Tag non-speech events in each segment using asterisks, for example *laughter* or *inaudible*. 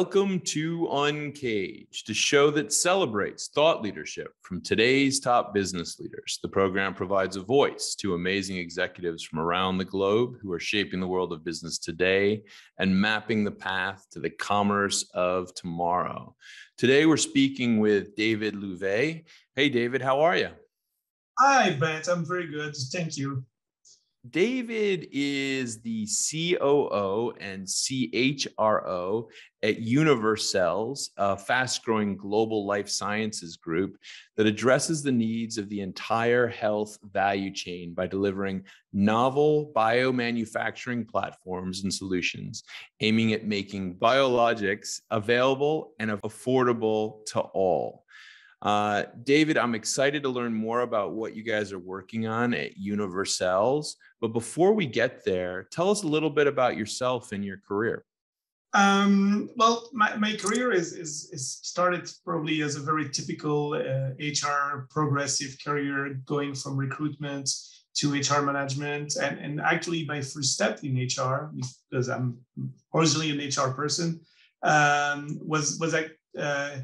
Welcome to Uncaged, the show that celebrates thought leadership from today's top business leaders. The program provides a voice to amazing executives from around the globe who are shaping the world of business today and mapping the path to the commerce of tomorrow. Today, we're speaking with David Louvet. Hey, David, how are you? Hi, Bant. I'm very good. Thank you. David is the COO and CHRO at Univercells, a fast growing global life sciences group that addresses the needs of the entire health value chain by delivering novel biomanufacturing platforms and solutions aiming at making biologics available and affordable to all. Uh, David, I'm excited to learn more about what you guys are working on at Univercells. But before we get there, tell us a little bit about yourself and your career. Um, well, my, my career is, is, is started probably as a very typical uh, HR progressive career, going from recruitment to HR management. And, and actually, my first step in HR, because I'm originally an HR person, um, was was like uh,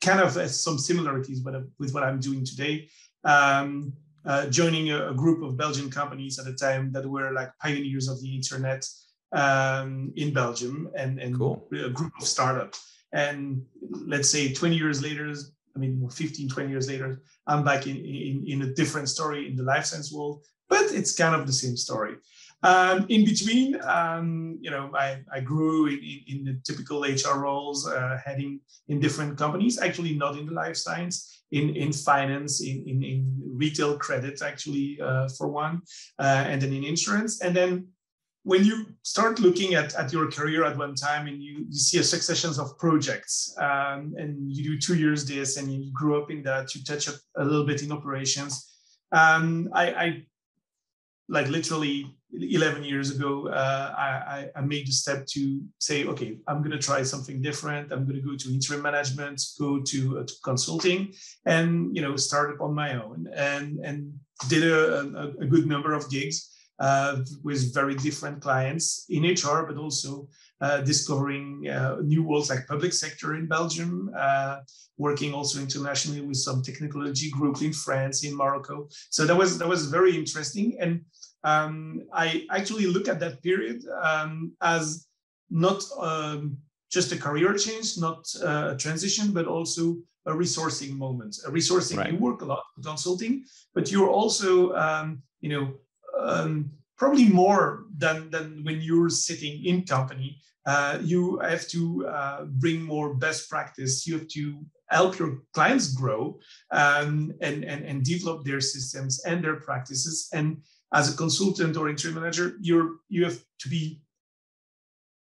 kind of some similarities with, with what I'm doing today. Um, uh, joining a, a, group of Belgian companies at the time that were like pioneers of the internet um, in Belgium and, and cool. a group of startups. And let's say 20 years later, I mean, 15, 20 years later, I'm back in, in, in a different story in the life science world, but it's kind of the same story. Um, in between, um, you know, I, I grew in, in, in, the typical HR roles, uh, heading in different companies, actually not in the life science, in, in finance, in, in, in retail credit, actually, uh, for one, uh, and then in insurance. And then when you start looking at, at your career at one time and you, you see a succession of projects um, and you do two years this and you grew up in that, you touch up a little bit in operations. Um, I, I like literally 11 years ago, uh, I, I, made the step to say, okay, I'm going to try something different. I'm going to go to interim management, go to, uh, to consulting, and you know, start up on my own, and and did a, a, a good number of gigs uh, with very different clients in HR, but also uh, discovering uh, new worlds like public sector in Belgium, uh, working also internationally with some technology group in France, in Morocco. So that was that was very interesting and um, I actually look at that period um, as not um, just a career change, not a transition, but also a resourcing moment. A resourcing, right. you work a lot consulting, but you're also, um, you know, um, probably more than, than when you're sitting in company. Uh, you have to uh, bring more best practice. You have to help your clients grow um, and, and, and develop their systems and their practices. And as a consultant or interim manager, you're you have to be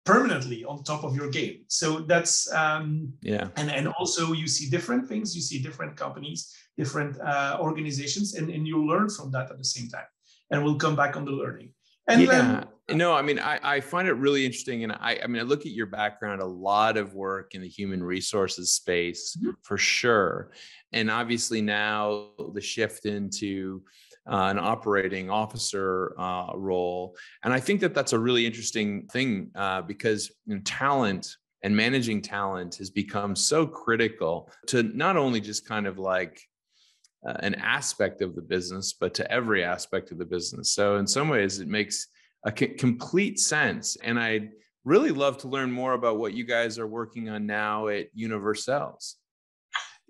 permanently on top of your game. So that's um, yeah, and and also you see different things, you see different companies, different uh, organizations, and and you learn from that at the same time. And we'll come back on the learning. And yeah. Then, no, I mean, I, I find it really interesting. And I, I mean, I look at your background, a lot of work in the human resources space mm-hmm. for sure. And obviously now the shift into uh, an operating officer uh, role. And I think that that's a really interesting thing uh, because you know, talent and managing talent has become so critical to not only just kind of like uh, an aspect of the business, but to every aspect of the business. So, in some ways, it makes a c- complete sense. And I'd really love to learn more about what you guys are working on now at Univercells.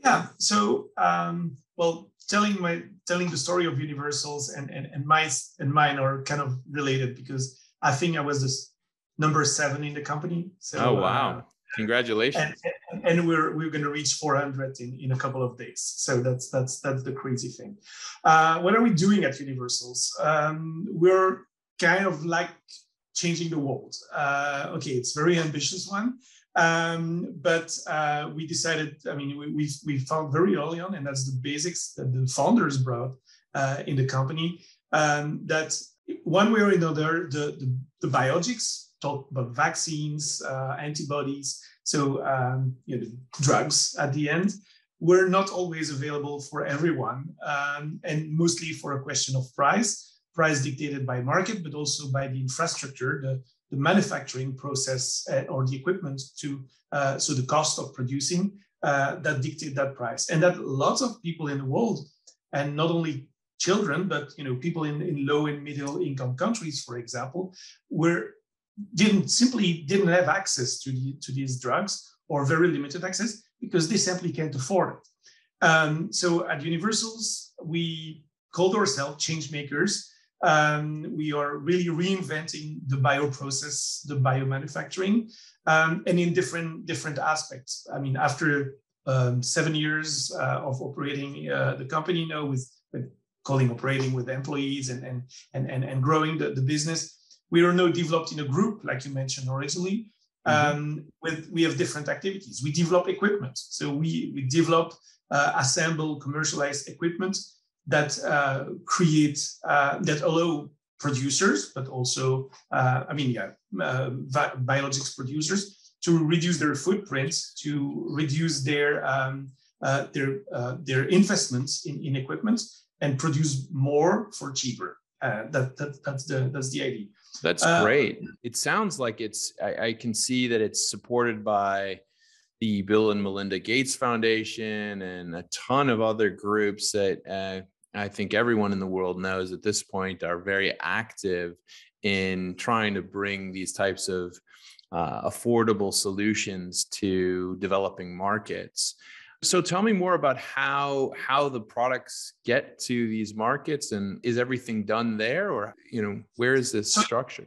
Yeah. So, um, well, telling my telling the story of Univercells and and and my and mine are kind of related because I think I was this number seven in the company. So, oh wow! Uh, Congratulations. And, and, and, we're we're going to reach 400 in, in a couple of days. So that's that's that's the crazy thing. Uh, what are we doing at Univercells? Um, we're kind of like changing the world. Uh, okay, it's very ambitious one. Um, but uh, we decided, I mean, we, we, we, found very early on, and that's the basics that the founders brought uh, in the company, um, that one way or another, the, the, the biologics, talk about vaccines, uh, antibodies, so um, you know, drugs at the end, were not always available for everyone, um, and mostly for a question of price, price dictated by market, but also by the infrastructure, the, the manufacturing process uh, or the equipment to uh, so the cost of producing uh, that dictate that price. And that lots of people in the world and not only children but you know people in, in low and middle income countries for example were didn't simply didn't have access to the, to these drugs or very limited access because they simply can't afford it. Um, so at Univercells we called ourselves change makers um, we are really reinventing the bioprocess, the biomanufacturing, um, and in different different aspects. I mean, after um, seven years uh, of operating uh, the company now with, with, calling operating with employees and and and and, and growing the, the business, we are now developed in a group, like you mentioned originally. Mm-hmm. Um, with we have different activities. We develop equipment, so we we develop, uh, assemble, commercialize equipment that uh, create uh, that allow producers, but also uh, I mean yeah, uh, biologics producers to reduce their footprint, to reduce their um, uh, their uh, their investments in, in equipment and produce more for cheaper. that, that that's the that's the idea. That's great. It sounds like it's I, I can see that it's supported by the Bill and Melinda Gates Foundation and a ton of other groups that uh, I think everyone in the world knows at this point are very active in trying to bring these types of uh, affordable solutions to developing markets. So tell me more about how how the products get to these markets and is everything done there or you know where is this structure?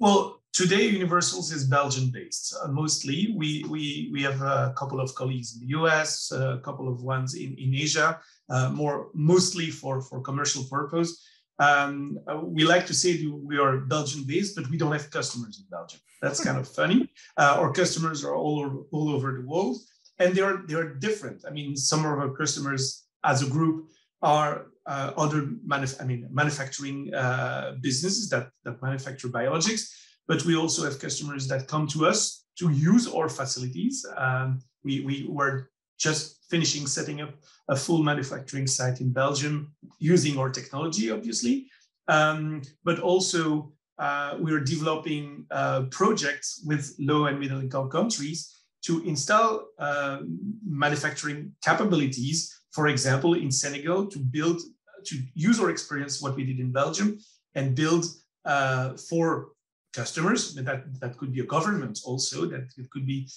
Well, today Univercells is Belgian based uh, mostly. We we we have a couple of colleagues in the US, a couple of ones in in Asia, uh, more mostly for, for commercial purpose. Um, uh, we like to say we are Belgian based, but we don't have customers in Belgium. That's kind of funny. Uh, our customers are all over, all over the world and they're, they're different. I mean, some of our customers as a group are uh, other manuf- I mean, manufacturing uh, businesses that, that manufacture biologics, but we also have customers that come to us to use our facilities. Um, we, we were just finishing setting up a full manufacturing site in Belgium using our technology, obviously. Um, but also, uh, we are developing uh, projects with low and middle income countries to install uh, manufacturing capabilities, for example, in Senegal, to build, to use our experience, what we did in Belgium, and build uh, for customers. That, that could be a government also, that it could be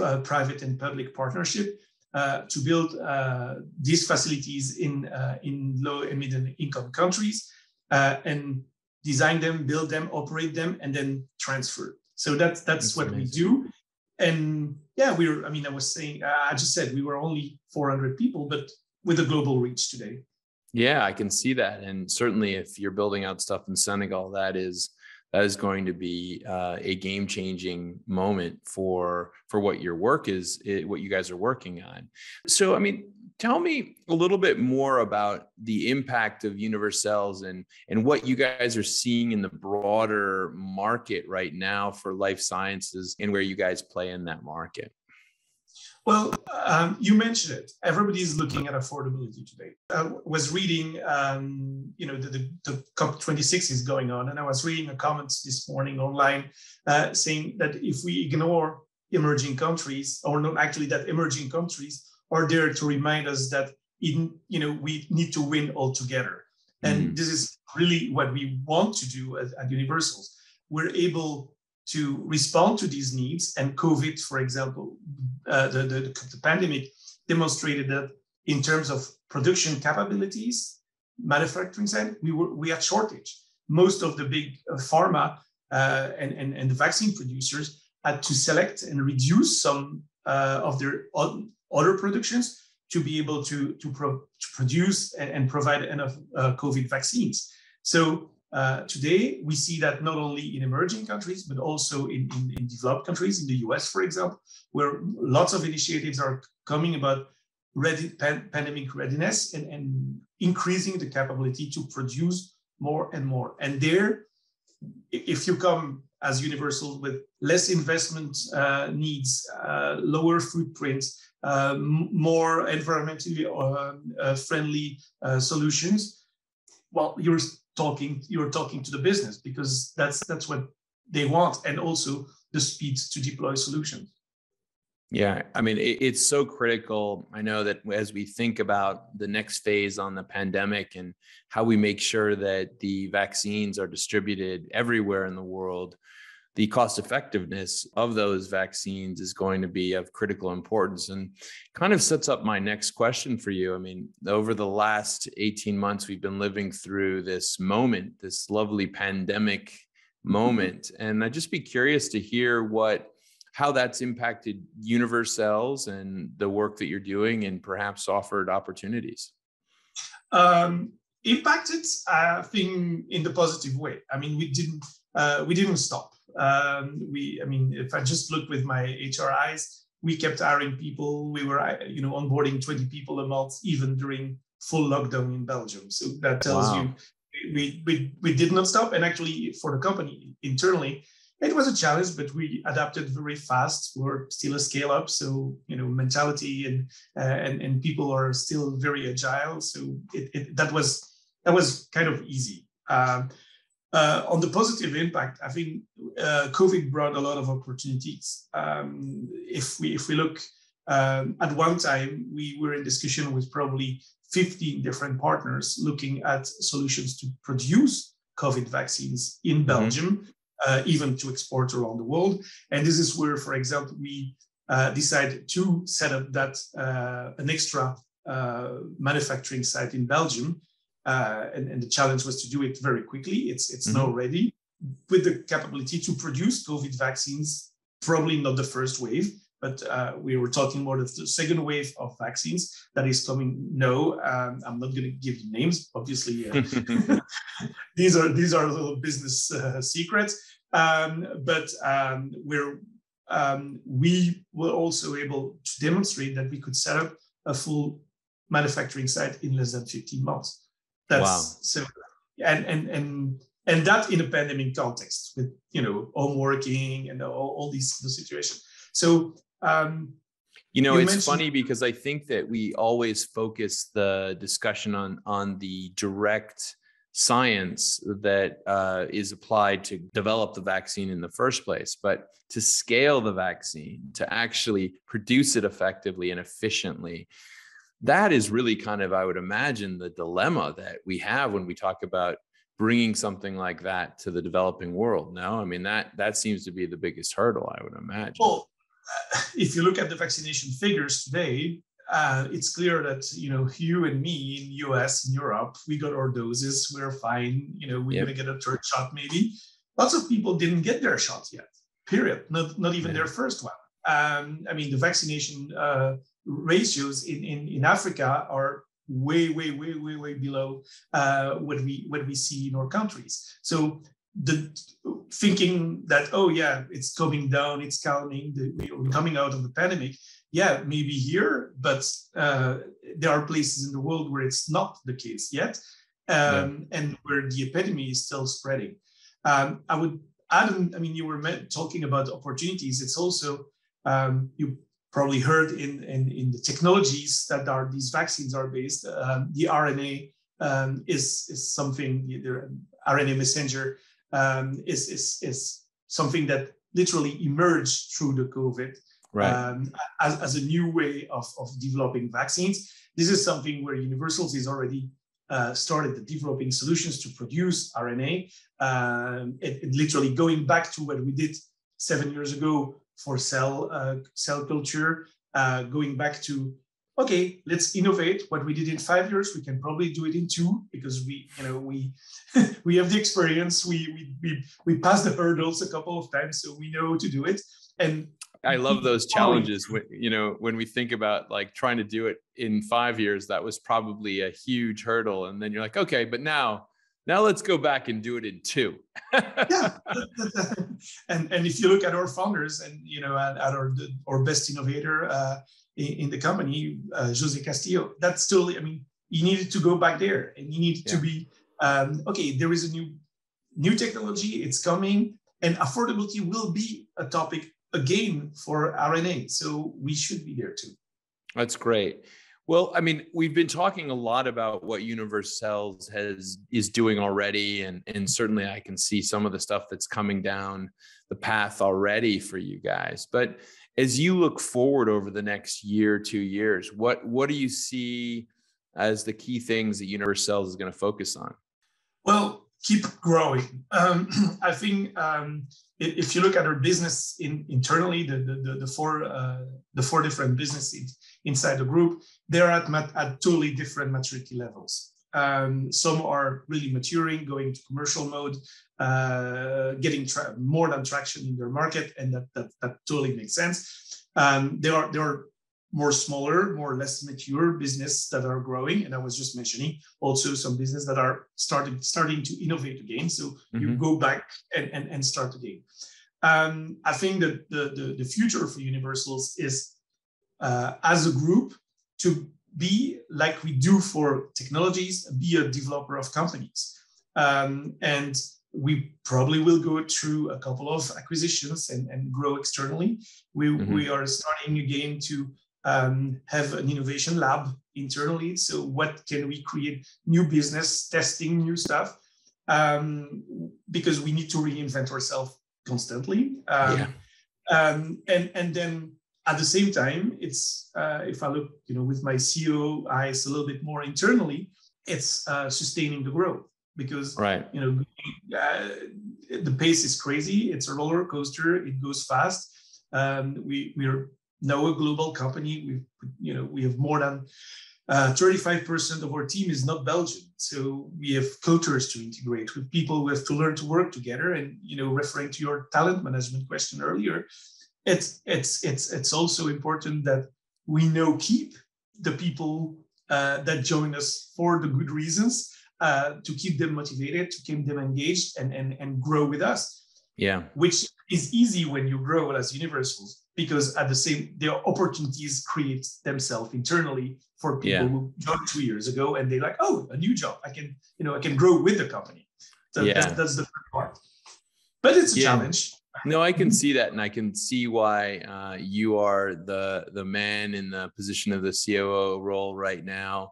uh, private and public partnership uh, to build uh, these facilities in, uh, in low and middle income countries and design them, build them, operate them, and then transfer. So that's that's, that's what amazing. we do. And yeah, we're. I mean, I was saying, I just said we were only 400 people, but with a global reach today. Yeah, I can see that, and certainly if you're building out stuff in Senegal, that is that is going to be uh, a game changing moment for for what your work is what you guys are working on. So i mean tell me a little bit more about the impact of Univercells and and what you guys are seeing in the broader market right now for life sciences and where you guys play in that market well, um, you mentioned it. Everybody is looking at affordability today. I was reading, um, you know, the, the, the, COP26 is going on, and I was reading a comment this morning online uh, saying that if we ignore emerging countries, or not actually that emerging countries are there to remind us that in, you know, we need to win all together. And mm this is really what we want to do at, at Univercells. We're able to respond to these needs. And COVID, for example, uh, the, the, the, pandemic demonstrated that in terms of production capabilities, manufacturing side, we were we had shortage. Most of the big uh, pharma uh, and, and, and the vaccine producers had to select and reduce some uh, of their other productions to be able to, to, pro- to produce and, and, provide enough uh, COVID vaccines. So uh, today, we see that not only in emerging countries, but also in, in, in, developed countries, in the US, for example, where lots of initiatives are coming about ready, pan, pandemic readiness and, and increasing the capability to produce more and more. And there, if you come as Universal with less investment uh, needs, uh, lower footprints, uh, more environmentally uh, uh, friendly solutions, well, you're talking you're talking to the business because that's that's what they want, and also the speed to deploy solutions. Yeah, I mean, it, it's so critical. I know that as we think about the next phase on the pandemic and how we make sure that the vaccines are distributed everywhere in the world, the cost effectiveness of those vaccines is going to be of critical importance and kind of sets up my next question for you. I mean, over the last 18 months, we've been living through this moment, this lovely pandemic moment. And I'd just be curious to hear what how that's impacted Univercells and the work that you're doing and perhaps offered opportunities. Um, impacted, I think, in the positive way. I mean, we didn't uh, we didn't stop. Um, we, I mean, if I just look with my HR eyes, we kept hiring people. We were, uh, you know, onboarding 20 people a month, even during full lockdown in Belgium. So that tells wow. you we, we, we did not stop. And actually, for the company internally, it was a challenge, but we adapted very fast. We're still a scale up, so you know mentality and uh, and and people are still very agile. So it, it that was that was kind of easy. Um, uh, on the positive impact, I think uh, COVID brought a lot of opportunities. Um, if we if we look um, at one time, we were in discussion with probably 15 different partners looking at solutions to produce COVID vaccines in mm-hmm. Belgium, uh, even to export around the world. And this is where, for example, we uh, decided to set up that uh, an extra uh, manufacturing site in Belgium uh, and, and, the challenge was to do it very quickly. It's it's mm-hmm. now ready with the capability to produce COVID vaccines. Probably not the first wave, but uh, we were talking about the second wave of vaccines that is coming. No, um, I'm not going to give you names. Obviously, uh, *laughs* these are these are little business uh, secrets. Um, but um, we're um, we were also able to demonstrate that we could set up a full manufacturing site in less than 15 months. That's wow. so, and and and and that in a pandemic context with you know home working and all, all these situations. So um, you know, you it's funny because I think that we always focus the discussion on on the direct science that uh, is applied to develop the vaccine in the first place, but to scale the vaccine, to actually produce it effectively and efficiently, that is really kind of, I would imagine, the dilemma that we have when we talk about bringing something like that to the developing world. No, I mean that that seems to be the biggest hurdle, I would imagine. Well, *laughs* if you look at the vaccination figures today, uh, it's clear that you know you and me in US in Europe, we got our doses, we're fine. You know, we're yep. gonna get a third shot maybe. Lots of people didn't get their shot yet. Period. Not not even yeah. their first one. Um, I mean, the vaccination uh, ratios in, in, in Africa are way, way, way, way, way below uh, what we what we see in our countries. So the thinking that oh yeah, it's coming down, it's calming, the, we're coming out of the pandemic. Yeah, maybe here, but uh, there are places in the world where it's not the case yet, um, yeah. and where the epidemic is still spreading. Um, I would add, I mean, you were talking about opportunities. It's also um, you probably heard in, in, in the technologies that are these vaccines are based, um, the RNA um, is, is something, the RNA messenger um, is, is, is something that literally emerged through the COVID right. Um, as, as a new way of, of developing vaccines. This is something where Univercells is already uh, started developing solutions to produce RNA. Um, it, it literally going back to what we did seven years ago for cell uh, cell culture, uh, going back to okay, let's innovate. What we did in five years, we can probably do it in two because we, you know, we *laughs* we have the experience. We we we we passed the hurdles a couple of times, so we know to do it. And I love those challenges. When, you know, when we think about like trying to do it in five years, that was probably a huge hurdle. And then you're like, okay, but now now let's go back and do it in two. yeah, *laughs* *laughs* and and if you look at our founders and you know at, at our our best innovator uh, in, in, the company, uh, Jose Castillo, that's still I mean you needed to go back there and you need yeah. to be um, okay. There is a new new technology, it's coming, and affordability will be a topic again for RNA. So we should be there too. That's great. Well, I mean, we've been talking a lot about what Univercells has is doing already, and and certainly I can see some of the stuff that's coming down the path already for you guys. But as you look forward over the next year, two years, what what do you see as the key things that Univercells is going to focus on? Well, keep growing. Um, *clears throat* I think um, if you look at our business in, internally, the, the, the, four uh, the four different businesses inside the group, they're at, at totally different maturity levels. Um, some are really maturing, going to commercial mode, uh, getting more than traction in their market, and that that, that totally makes sense. Um, there are there are more smaller, more less mature business that are growing. And I was just mentioning also some business that are starting starting to innovate again. So mm-hmm. you go back and, and, and start again. Um, I think that the, the, the future for Univercells is uh, as a group to be like we do for technologies, be a developer of companies. Um, and we probably will go through a couple of acquisitions and, and grow externally. We, mm-hmm. we are starting again to um, have an innovation lab internally. So what can we create new business, testing new stuff, um, because we need to reinvent ourselves constantly. Um, yeah. Um, and and then at the same time, it's uh, if I look, you know, with my CEO eyes a little bit more internally, it's uh, sustaining the growth because right. you know uh, the pace is crazy. It's a roller coaster. It goes fast. Um, we we are now a global company. We, you know, we have more than uh, 35% of our team is not Belgian. So we have cultures to integrate with people who have to learn to work together. And, you know, referring to your talent management question earlier, it's, it's, it's, it's also important that we know keep the people uh, that join us for the good reasons, uh, to keep them motivated, to keep them engaged and, and, and grow with us. Yeah. Which is easy when you grow as Univercells because at the same their opportunities create themselves internally for people yeah. who joined two years ago and they're like oh a new job i can you know i can grow with the company so yeah. that's, that's the first part but it's a yeah. challenge no i can see that and i can see why uh, you are the the man in the position of the coo role right now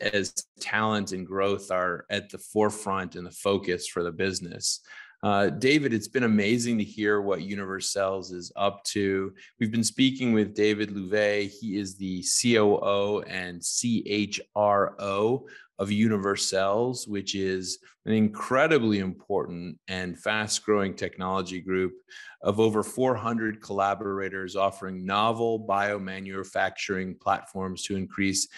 as talent and growth are at the forefront and the focus for the business uh, David, it's been amazing to hear what Univercells is up to. We've been speaking with David Louvet. He is the COO and CHRO of Univercells, which is an incredibly important and fast growing technology group of over 400 collaborators offering novel biomanufacturing platforms to increase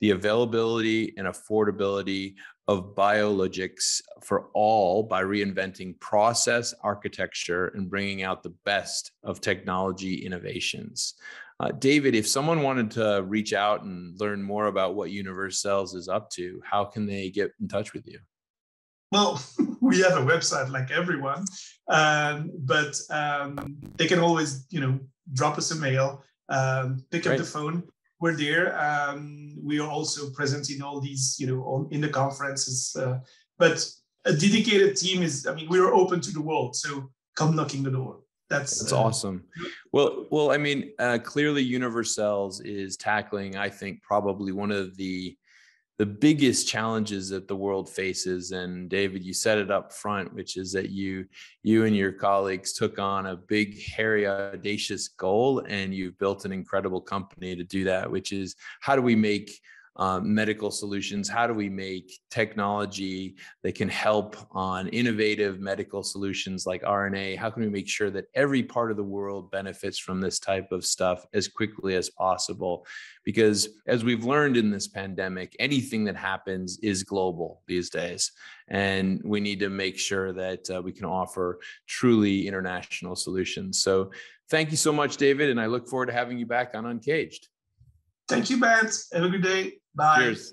the availability and affordability of biologics for all by reinventing process architecture and bringing out the best of technology innovations. Uh, David, if someone wanted to reach out and learn more about what Univercells is up to, how can they get in touch with you? Well, *laughs* we have a website like everyone, um, but um, they can always, you know, drop us a mail, um, pick right. up the phone, we're there. Um, we are also present in all these, you know, in the conferences. Uh, but a dedicated team is, I mean, we are open to the world. So come knocking the door. That's that's uh, awesome. Well, well, I mean, uh, clearly, Univercells is tackling, I think, probably one of the the biggest challenges that the world faces and david you set it up front which is that you you and your colleagues took on a big hairy audacious goal and you've built an incredible company to do that which is how do we make um, medical solutions? How do we make technology that can help on innovative medical solutions like RNA? How can we make sure that every part of the world benefits from this type of stuff as quickly as possible? Because as we've learned in this pandemic, anything that happens is global these days. And we need to make sure that uh, we can offer truly international solutions. So thank you so much, David. And I look forward to having you back on Uncaged. Thank you, Matt. Have a good day. Bye. Cheers.